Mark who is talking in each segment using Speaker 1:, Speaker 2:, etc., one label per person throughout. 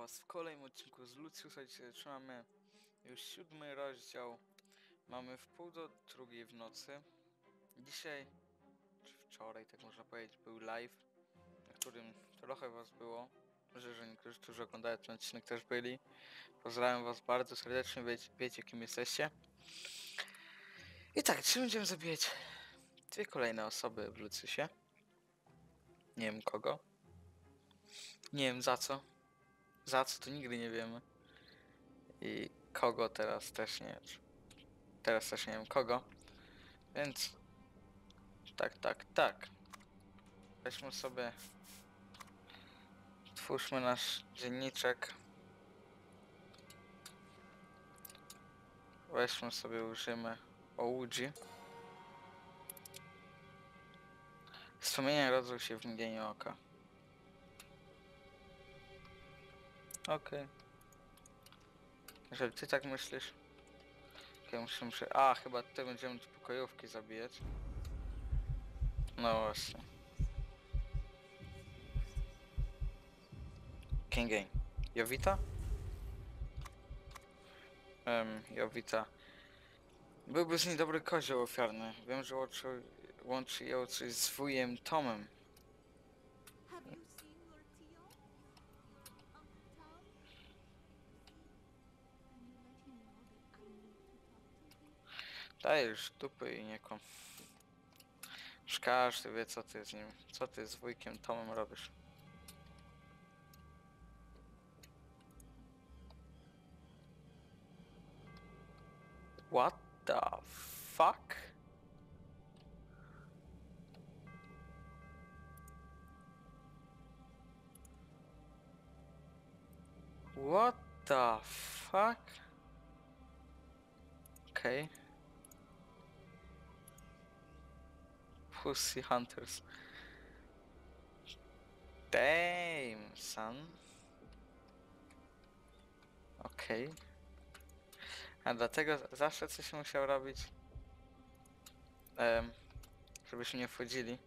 Speaker 1: was w kolejnym odcinku z Luciusa. Dzisiaj zaczynamy już siódmy rozdział. Mamy w pół do drugiej w nocy. Dzisiaj, czy wczoraj tak można powiedzieć, był live, na którym trochę was było. Myślę, że niektórzy, którzy oglądają ten odcinek też byli. Pozdrawiam was bardzo serdecznie, wiecie, wiecie kim jesteście. I tak, dzisiaj będziemy zabijać dwie kolejne osoby w Luciusie. Nie wiem kogo. Nie wiem za co. Za co to nigdy nie wiemy. I kogo teraz też nie wiem. Teraz też nie wiem kogo. Więc tak, tak, tak. Weźmy sobie. Twórzmy nasz dzienniczek. Weźmy sobie, użyjmy Ouija. Wspomnienia rodzą się w mgnieniu oka. Okej. Jeżeli ty tak myślisz. Okay, musimy się... A, chyba tutaj będziemy tu pokojówki zabijać. No właśnie. King Game. Jowita? Um, Jowita. Byłby z niej dobry kozioł ofiarny. Wiem, że łączy, łączy ją coś z wujem Tomem.
Speaker 2: Him?
Speaker 1: Dajesz dupy i nie kom. Już każdy wie co ty z nim, co ty z wujkiem Tomem robisz. What the fuck? What the fuck? Okay. Pussy Hunters. Damn, son. Okej. A dlatego zawsze coś musiał robić. Um, żebyśmy nie wchodzili.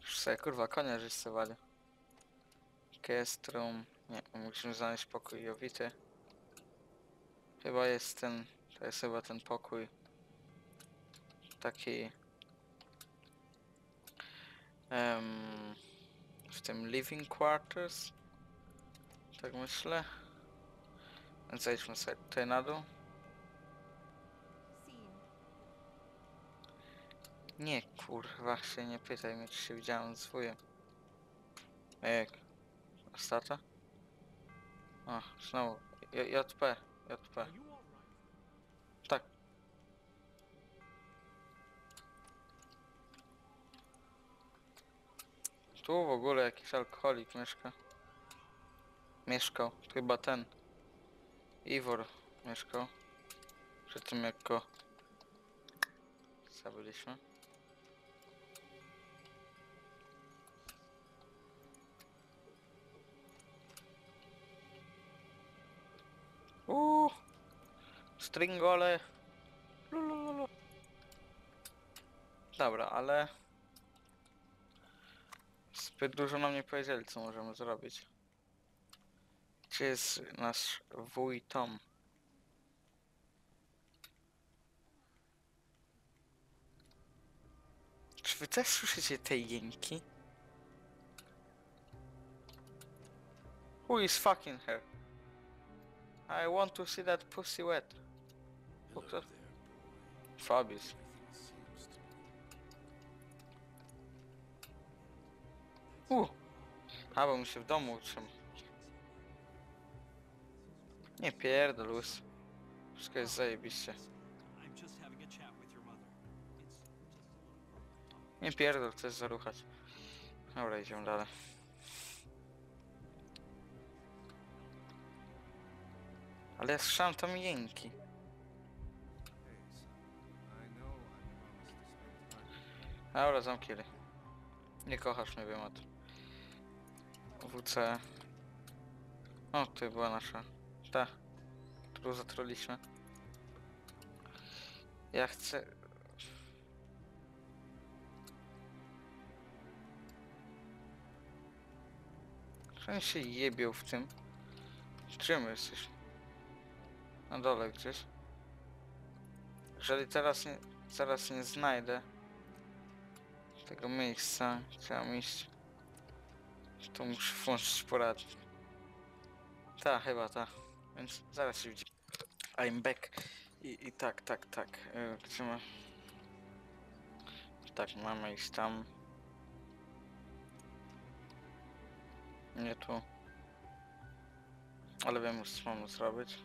Speaker 1: Już sobie kurwa konia rysowali. Kestrum. Nie, musimy znaleźć pokój Jowity. Chyba jest ten. To jest chyba ten pokój. Taki. W tym living quarters. Tak myślę. Więc zejdźmy sobie tutaj na dół. Nie, kurwa, się nie pytaj mnie, czy się widziałem z wujem. Jak? Ostata? O, znowu. J JP, JP. Tu w ogóle jakiś alkoholik mieszka. Mieszkał. Chyba ten. Iwor mieszkał. Przy tym jak go zabiliśmy. Uuu, stringole. Lulululu. Dobra, ale zbyt dużo nam nie powiedzieli, co możemy zrobić. Gdzie jest nasz wuj Tom? Czy wy też słyszycie te jęki? Who is fucking her? I want to see that pussy wet. Fabius. U. A, bo my się w domu uczymy. Nie pierdol, łys. Wszystko jest zajebiście. Nie pierdol, chcesz zaruchać. Dobra, idziemy dalej. Ale ja słyszałem tam jęki. Dobra, zamknij. Nie kochasz mnie, wiem o tym. WC. O, tutaj była nasza. Ta. Którą zatroliśmy. Ja chcę... On się jebił w tym. Gdzie my jesteś? Na dole gdzieś. Jeżeli teraz nie, teraz nie znajdę tego miejsca, mam iść, to muszę włączyć poradnik. Ta, chyba ta. Więc zaraz się widzi. I'm back. I, i tak, tak, tak. Yy, Gdzie ma... Tak, mamy iść tam. Nie tu. Ale wiem już co mam zrobić.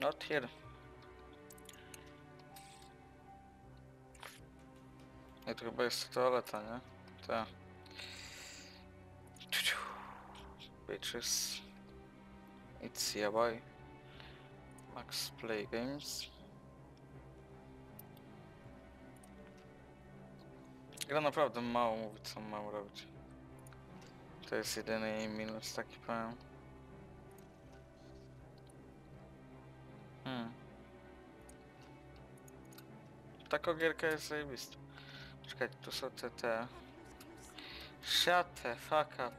Speaker 1: Not here. Nie, to chyba jest toaleta, nie? Ta. Ciu-ciu. Bitches. It's boy. Max play games. Gra naprawdę mało mówi co mam robić. To jest jedyny jej minus, taki powiem. Hmm. Taka gierka jest zajebista. Czekaj, tu są te te... The fuck up.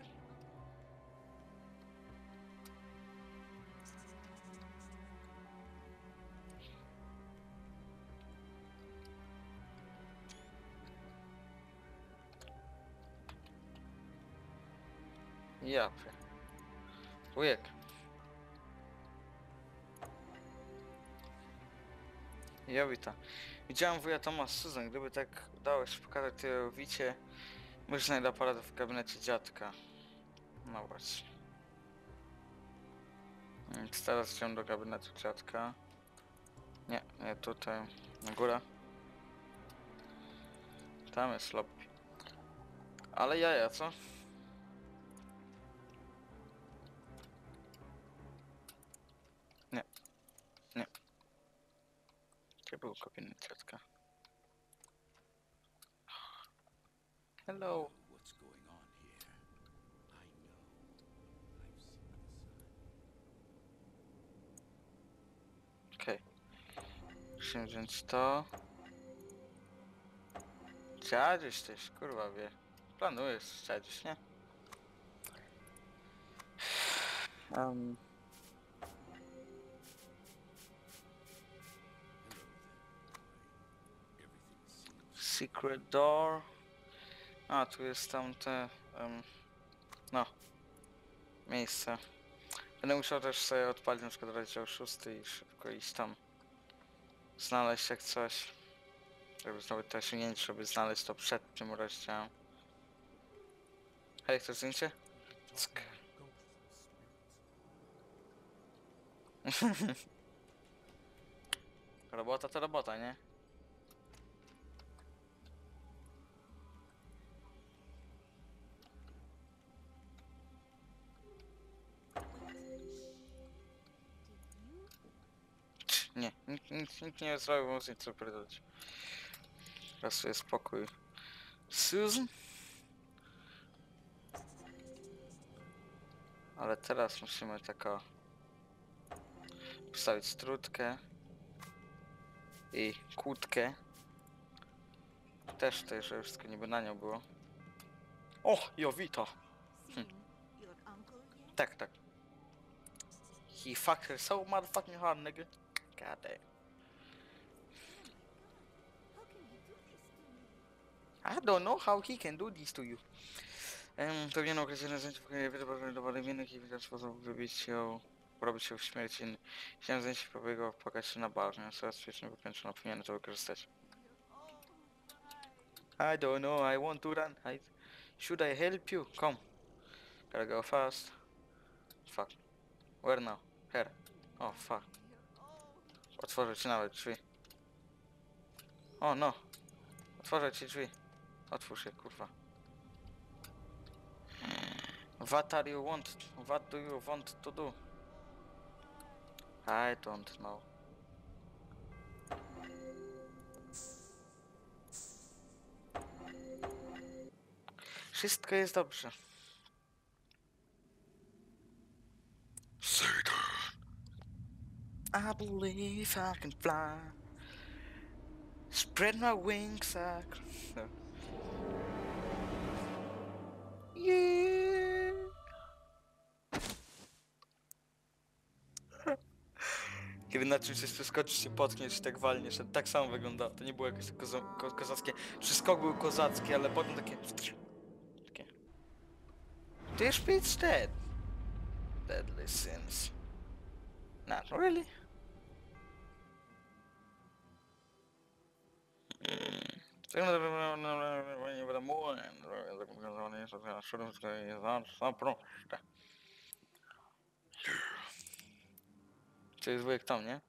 Speaker 1: Ja pie. Witam. Widziałem wuja Tomas Susan, gdyby tak udało się pokazać to wicie, myśl znajdę aparat w gabinecie dziadka. No właśnie. Więc teraz idziemy do gabinetu dziadka. Nie, nie tutaj. Na górę. Tam jest lobby. Ale jaja, co? Gdzie był gabinet dziadka? Hello.
Speaker 3: What's going on here? I know. I've seen the sign.
Speaker 1: Okej. Musimy wziąć to. Dziadziuś też, kurwa wie. Planujesz dziadziuś, nie? Um, secret door. A, tu jest tamte... Um, no. Miejsce. Będę musiał też sobie odpalić na przykład rozdział 6 i szybko iść tam. Znaleźć jak coś. Żeby znowu to osiągnięcie, żeby znaleźć to przed tym rozdziałem. Hej, chcesz zdjęcie? Ck. robota to robota, nie? Nie, nikt, nikt, nikt nie zrobił, co pierdolić. Teraz sobie spokój. Susan? Ale teraz musimy tako postawić strutkę i kłódkę. Też tutaj, żeby wszystko niby na nią było. O, Jowita!
Speaker 2: Yet?
Speaker 1: Tak, tak. He fucked her so motherfucking hard, nigga. God damn. I don't know how he can do this to you. To sposób wybić ją, porobić się w śmierci. Chciałem się na coraz wykończono, powinienem to wykorzystać. I don't know, I want to run. I... Should I help you? Come. Gotta go fast. Fuck. Where now? Here. Oh, fuck. Otworzę ci nawet drzwi. O, no. Otworzę ci drzwi. Otwórz je, kurwa. What are you want? What do you want to do? I don't know. Wszystko jest dobrze. I believe I can fly. Spread my wings the... Yeah. Kiedy na czymś jest przeskoczysz się, potkniesz i tak walniesz, tak samo wygląda. To nie było jakieś tak koza ko kozackie. Czy skok był kozacki, ale potem takie... takie... This beats dead. Deadly sins. Not really. Nie wiadomo, za proste. To jest wujek tam, nie?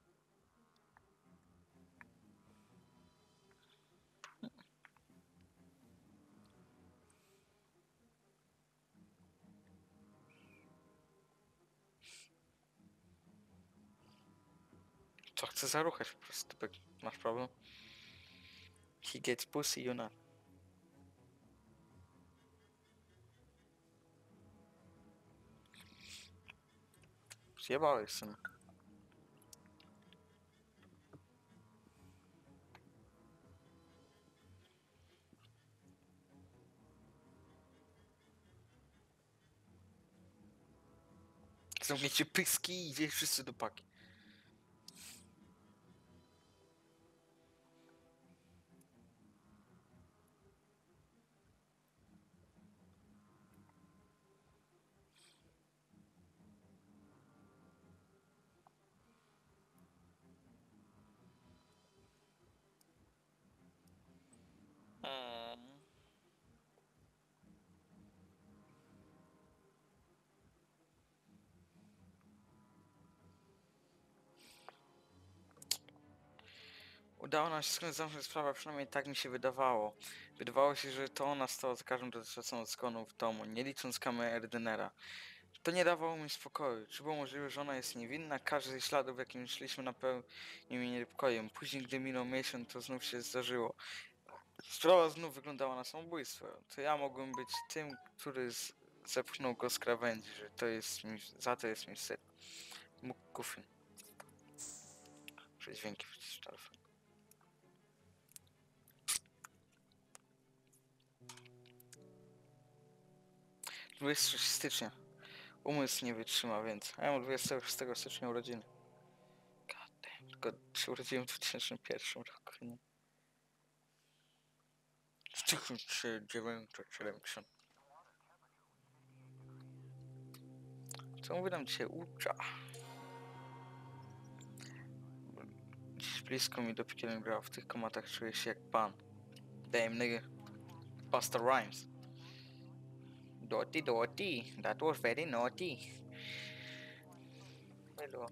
Speaker 1: Co chce zaruchać po prostu, masz problem? He gets pussy, you not. Zjebałeś syn. Zamknijcie pyski i idzie wszyscy do paki. Udało nam się zamknąć sprawę, przynajmniej tak mi się wydawało. Wydawało się, że to ona stała za każdym dotyczącym skonu w domu, nie licząc kamery Erdenera. To nie dawało mi spokoju. Czy było możliwe, że ona jest niewinna? Każdy ze śladów, jakim szliśmy, napełnił mnie niepokojem. Później, gdy minął miesiąc, to znów się zdarzyło. Sprawa znów wyglądała na samobójstwo. To ja mogłem być tym, który zepchnął go z krawędzi, że to jest mi... za to jest mi wstyd. Mógł kufin. Przez dźwięki przeciw telefonu. 23 stycznia. Umysł nie wytrzyma, więc. A ja mam 26 stycznia urodziny. Goddamn, tylko się urodziłem w 2001 roku, nie? W 1907. Co mówię nam dzisiaj ucza? Dziś blisko mi do Pikielem grał, w tych komatach czuję się jak pan. Damn nigga. Pasta Rhymes. Naughty, naughty. That was very naughty. Hello.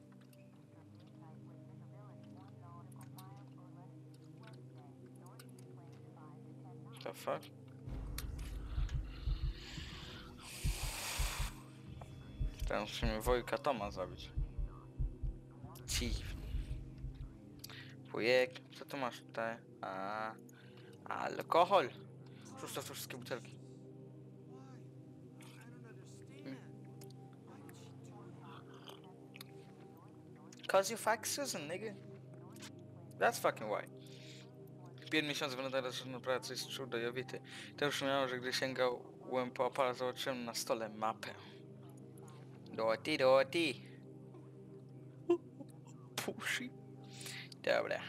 Speaker 1: The fuck? Teraz musimy Wojka Toma zabić. Chief. Wujek, co tu masz tutaj? A, alkohol. Zostaw te wszystkie butelki. Cause you Susan, nigga. That's fucking why. Pięć miesięcy że naprawdę coś cudowity. To już miało, że gdy sięgałem po aparat, zobaczyłem na stole mapę. Doti, doti. Pushi. Dobra.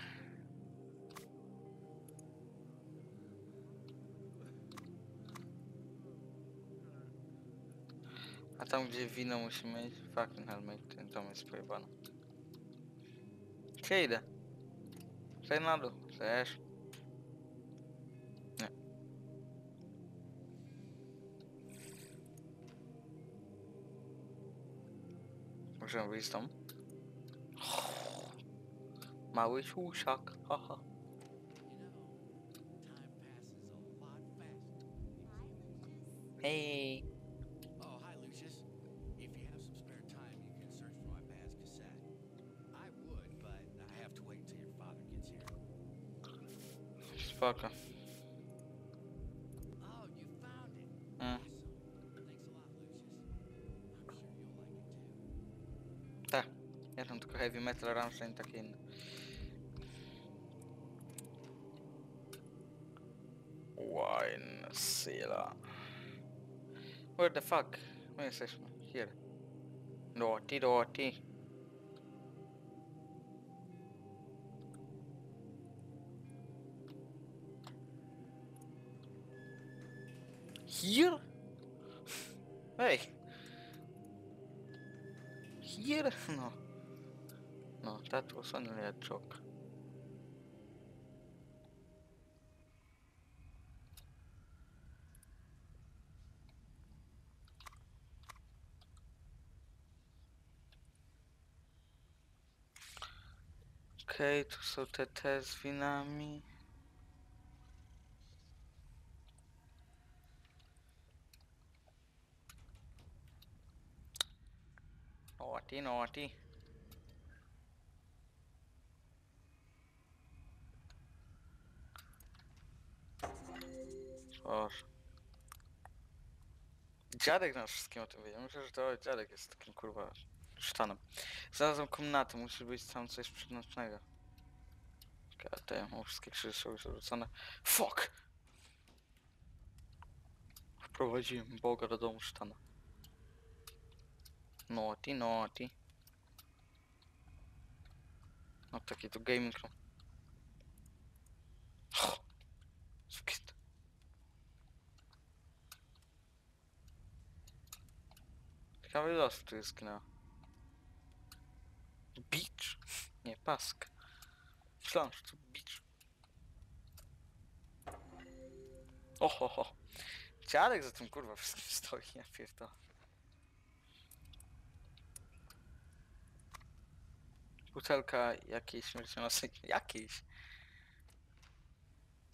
Speaker 1: A tam gdzie wino musimy iść? Fucking hell, mate, ten dom jest pojebany. Gdzie idę? Tutaj na dół, chcesz? Nie. Możemy wyjść tam? Mały siusiak, haha. Hej. motherfucker.
Speaker 3: Oh, you found it.
Speaker 1: Mm. Tak, ja tam tylko heavy metal, Rammstein, takie inne. Wine Sela. Where the fuck? Where is this one? Here. Naughty, naughty. Here? Hey. Here? No. No, that was only a joke. Okej, tu są te te z winami. Naughty, naughty. Proszę. Dziadek nas wszystkim o tym wie. Myślę, że to dziadek jest takim kurwa sztanem. Znalazłem komnatę, musi być tam coś przednocnego. Te, o, wszystkie krzyże są już odrzucone. Fuck! Wprowadziłem Boga do domu sztana. Naughty, naughty. No taki to gaming room. Skit. Ciekawy los tu jest gnał. Beach? Nie, pask. Że to beach. Oho, ho. Dziadek za tym kurwa wszystkim stoi, ja pierdolę. Butelka jakiejś śmiercionośnej, jakiejś.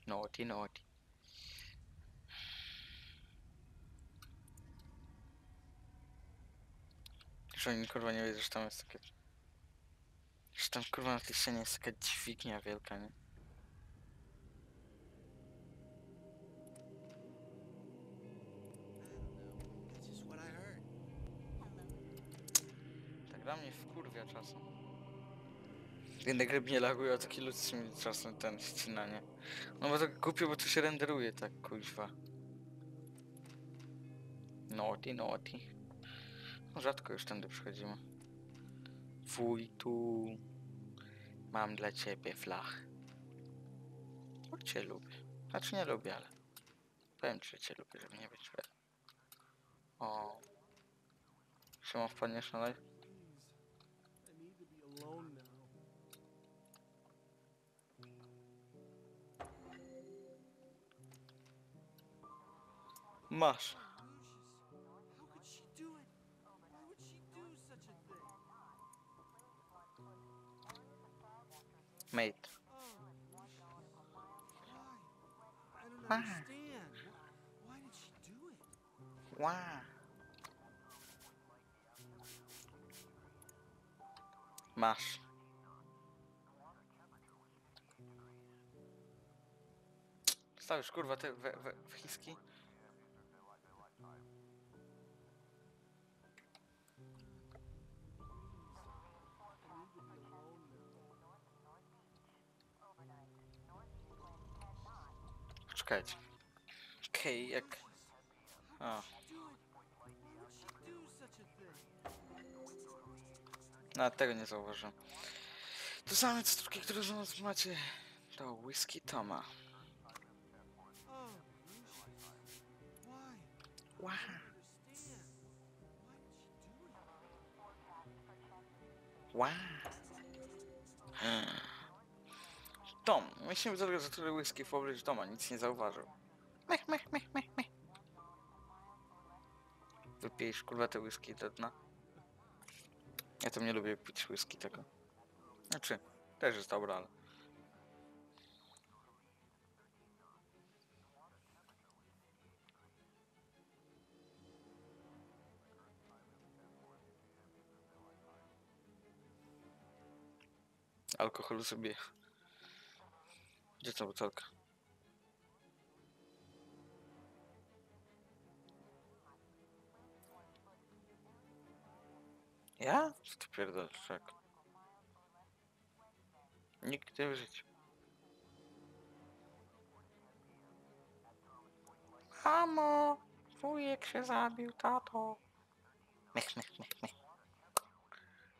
Speaker 1: Naughty, naughty. Że oni kurwa nie wiedzą, że tam jest takie... Że tam kurwa na tej ścianie jest taka dźwignia wielka, nie? Jednak gry mnie laguje, a taki ludzki mi czasem ten ścina, nie? No bo tak głupio, bo to się renderuje tak, kuźwa. Naughty, naughty. No rzadko już tędy przychodzimy. Wujtu. Mam dla ciebie flach. Bo cię lubię. Znaczy nie lubię, ale... Powiem ci, cię lubię, żeby nie być. O. Siema, wpadniesz na live?
Speaker 4: She do it?
Speaker 1: Wow. Masz. Stawisz kurwa te we, we, wchiski? Poczekajcie. Okej, jak...
Speaker 4: Do such a thing?
Speaker 1: nawet tego nie zauważyłem. To same cukierki, które za nas macie, to whisky Toma. Wow.
Speaker 4: I
Speaker 1: Tom, musimy tylko za tyle whisky w Toma, nic nie zauważył. Mech, mech, mech, mech, mech. Wypijesz kurwa te whisky do dna? Ja tam nie lubię pić whisky tego. Znaczy, też jest dobra, ale... Alkoholu sobie. Gdzie ta butelka? Ja? Co ty pierdolisz, jak? Nigdy w życiu. Mamo, wujek się zabił, tato. Mech, mech, mech, mech.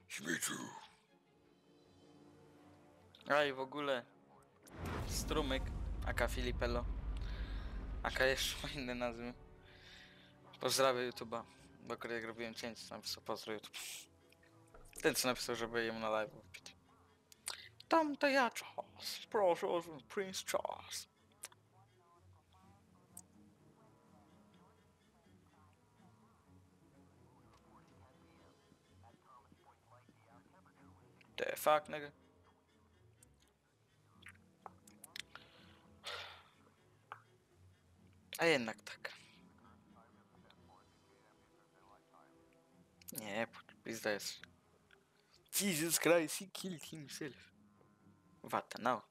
Speaker 1: Śmieciu. A i w ogóle strumyk, aka Filipello, aka jeszcze ma inne nazwy. Pozdrawiam YouTube'a, bo jak robiłem cięcie, napisał pozdro YouTube. Ten co napisał, żeby jemu na live. Tam to ja, Charles. Proszę, Prince Charles. The fuck, nigga? A jednak tak. Nie, pizda jest. Jesus Christ, he killed himself. What now?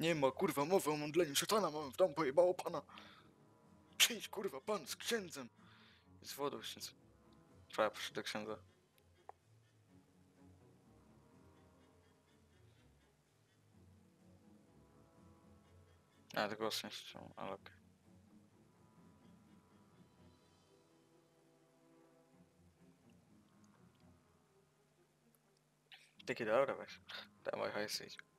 Speaker 1: Nie ma kurwa mowy o mądleniu szatana, mamy w domu pojebało pana. Przyjdź kurwa pan z księdzem. Z wodą się. Trzeba przyjść do księdza. A, to głos nie ściął, ale okej. Taki dobra weź. Dawaj hajsy idź.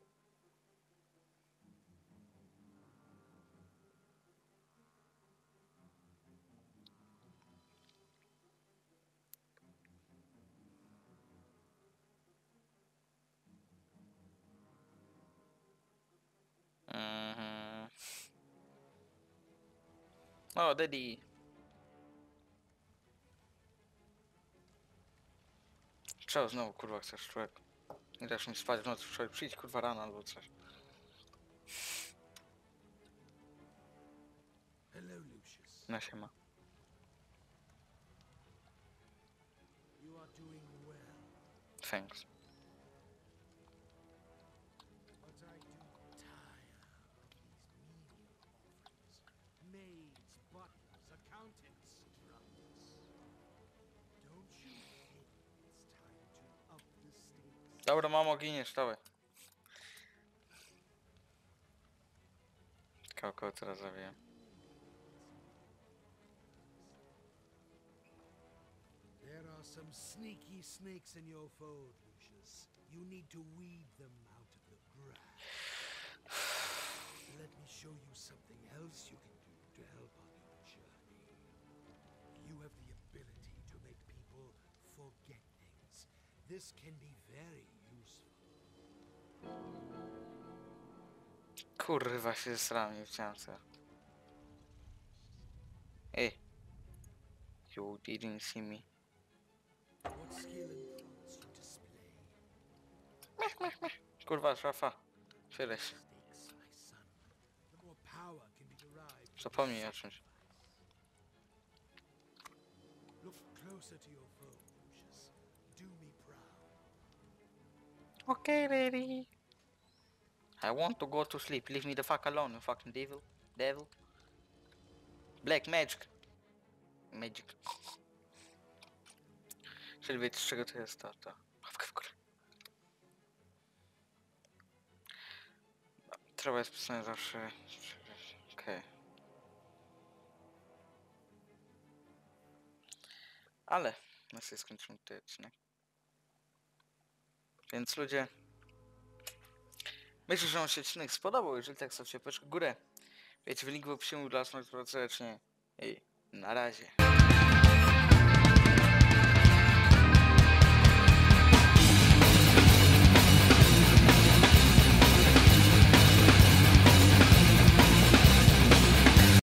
Speaker 1: O, Daddy. Czego znowu kurwa chcesz człowiek? Nie dasz mi spać w nocy, człowiek przyjdź kurwa rano albo coś.
Speaker 3: Hello, Lucius.
Speaker 1: Na się ma.
Speaker 3: You are doing well.
Speaker 1: Thanks. Dobra, mamo, giniesz, dawaj. Kogo teraz zabiję?
Speaker 3: There are some sneaky snakes in your fold, Lucius. You need to weed them out of the grass. Let me show you something else you can do to help on your journey. You have the ability to make people forget things. This can be very.
Speaker 1: Kurwa się zesrałem w ciance. Ej. You didn't see me.
Speaker 3: Promise you display?
Speaker 1: Kurwa, szafa. Chwilę się. Zapomnij o czymś.
Speaker 3: Look closer to your
Speaker 1: Okay, lady. I want to go to sleep. Leave me the fuck alone, you fucking devil. Devil. Black magic. Magic. Czyli wiecie z czego to jest ta. Trzeba jest pisane zawsze. Okej. Ale na sobie skończymy ten odcinek. Więc ludzie. Myślę, że wam się odcinek spodobał. Jeżeli tak, stawcie łapeczkę w górę. Wiecie, w link w opisie dla smak serdecznie. I na razie.